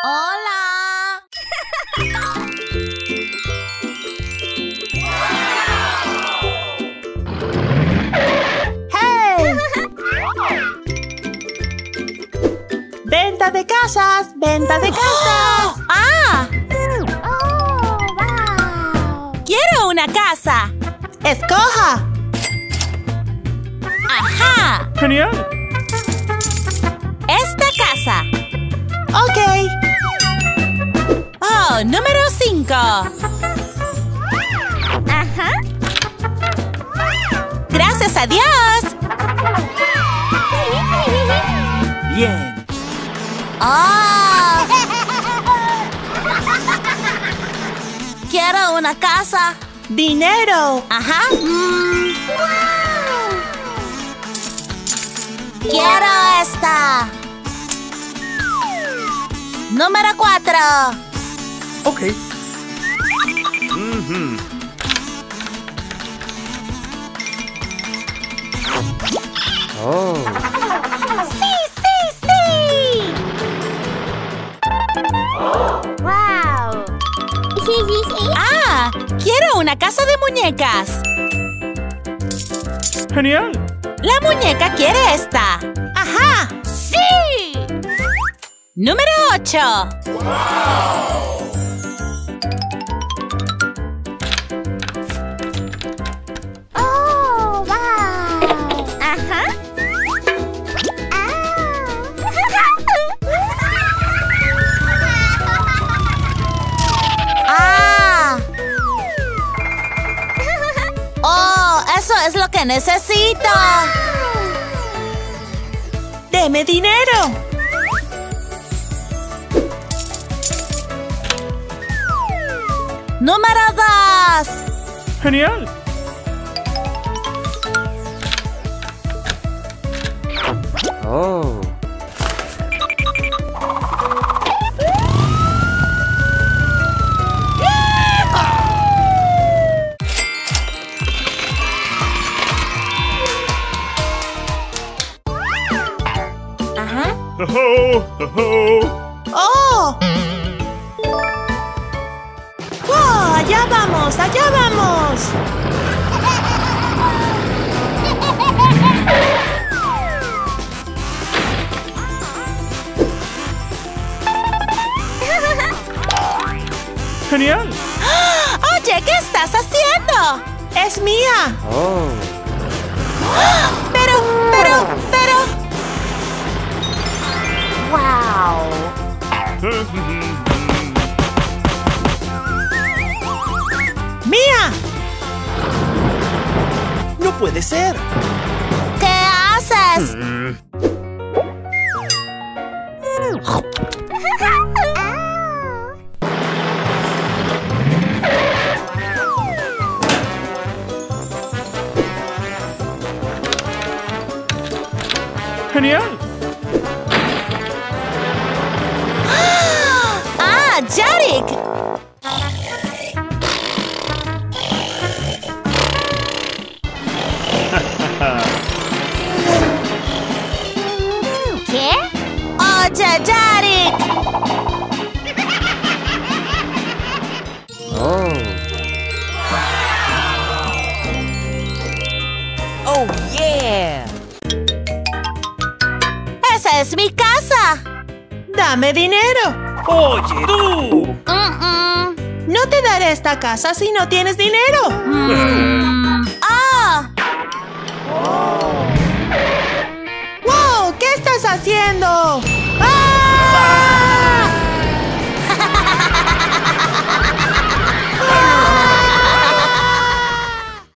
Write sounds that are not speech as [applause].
Hola. ¡Hey! ¡Venta de casas! ¡Venta de casas! [gasps] ¡Ah! Oh, wow. ¡Quiero una casa! ¡Escoja! ¡Ajá! Genial. Esta casa. Ok. Oh, número 5. Ajá. Gracias a Dios. Bien. ¡Ah! [laughs] Quiero una casa. ¡Dinero! Ajá. Mm. Quiero esta. Número 4. Ok. Mhm. Oh. Sí, sí, sí. Wow. [laughs] Ah, quiero una casa de muñecas. Genial. La muñeca quiere esta. ¡Ajá! ¡Sí! Número 8. Oh, que necesito. ¡Deme dinero! Número 2. Genial. Oh. Ajá. Oh, oh, ¡Oh! ¡Allá vamos! ¡Allá vamos! Genial. Oye, ¿qué estás haciendo? ¡Es mía! Oh. ¡Mía! ¡No puede ser! ¿Qué haces? Genial. Jarek! ¿Qué? ¡Oye, Jarek! Oh. ¡Oh, yeah! ¡Esa es mi casa! ¡Dame dinero! Oye, tú. Mm-mm. No te daré esta casa si no tienes dinero. Mm.